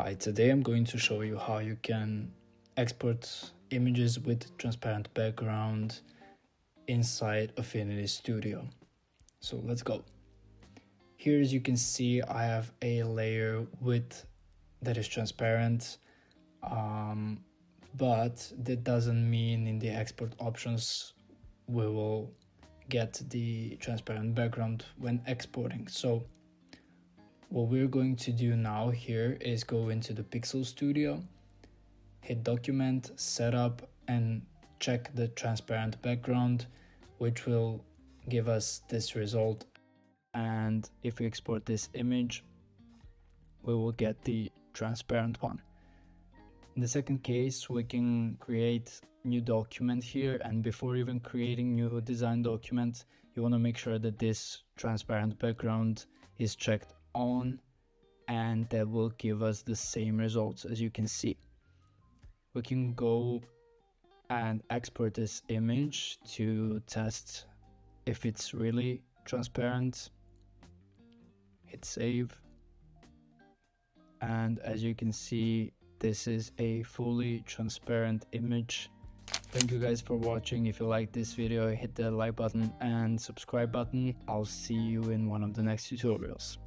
Hi, today I'm going to show you how you can export images with transparent background inside Affinity Studio. So let's go. Here as you can see I have a layer with that is transparent um, but that doesn't mean in the export options we will get the transparent background when exporting. So what we're going to do now here is go into the Pixel Studio, hit document, setup and check the transparent background, which will give us this result. And if we export this image, we will get the transparent one. In the second case, we can create new document here. And before even creating new design document, you want to make sure that this transparent background is checked on and that will give us the same results as you can see. We can go and export this image to test if it's really transparent. Hit save. And as you can see, this is a fully transparent image. Thank you guys for watching. If you like this video, hit the like button and subscribe button. I'll see you in one of the next tutorials.